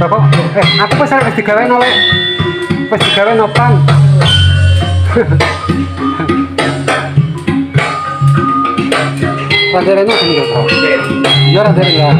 Coba, eh, aku wis wis digawe oleh Wis digawe nopan. Pas dari nopan juga. Iya, dari ya.